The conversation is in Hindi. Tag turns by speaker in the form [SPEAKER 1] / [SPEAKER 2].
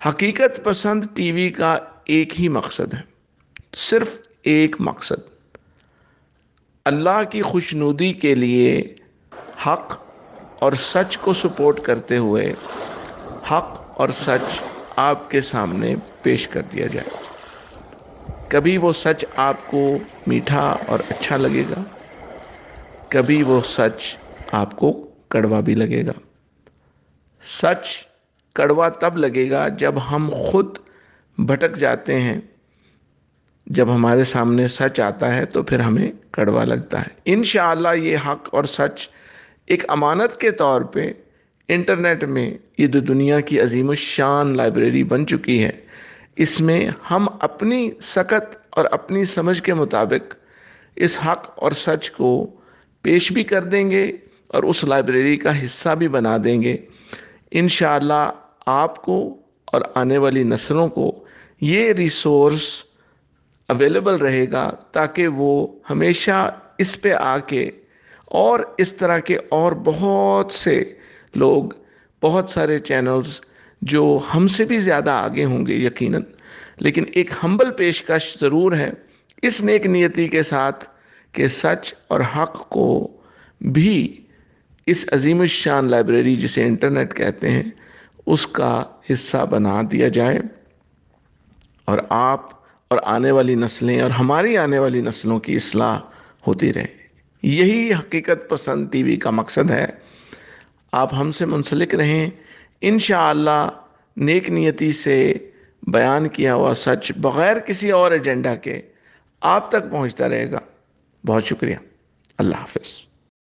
[SPEAKER 1] हकीकत पसंद टीवी का एक ही मकसद है, सिर्फ़ एक मकसद। अल्लाह की खुशनुदी के लिए हक और सच को सपोर्ट करते हुए हक और सच आपके सामने पेश कर दिया जाए। कभी वो सच आपको मीठा और अच्छा लगेगा, कभी वो सच आपको कड़वा भी लगेगा। सच कड़वा तब लगेगा जब हम खुद भटक जाते हैं। जब हमारे सामने सच आता है तो फिर हमें कड़वा लगता है। इन ये हक और सच एक अमानत के तौर पे इंटरनेट में ये जो दुनिया की अजीम शान लाइब्रेरी बन चुकी है, इसमें हम अपनी सकत और अपनी समझ के मुताबिक इस हक और सच को पेश भी कर देंगे और उस लाइब्रेरी का हिस्सा भी बना देंगे। इन आपको और आने वाली नस्लों को ये रिसोर्स अवेलेबल रहेगा ताकि वो हमेशा इस पे आके और इस तरह के और बहुत से लोग, बहुत सारे चैनल्स जो हमसे भी ज़्यादा आगे होंगे यकीनन। लेकिन एक हम्बल पेशकश ज़रूर है इस नेक नियति के साथ कि सच और हक को भी इस अजीम शान लाइब्रेरी जिसे इंटरनेट कहते हैं उसका हिस्सा बना दिया जाए। और आप और आने वाली नस्लें और हमारी आने वाली नस्लों की असलाह होती रहे। यही हकीकत पसंद टीवी का मकसद है। आप हमसे मुंसलिक रहें। इन नेक नियति से बयान किया हुआ सच बग़ैर किसी और एजेंडा के आप तक पहुँचता रहेगा। बहुत शुक्रिया। अल्लाह हाफिज़।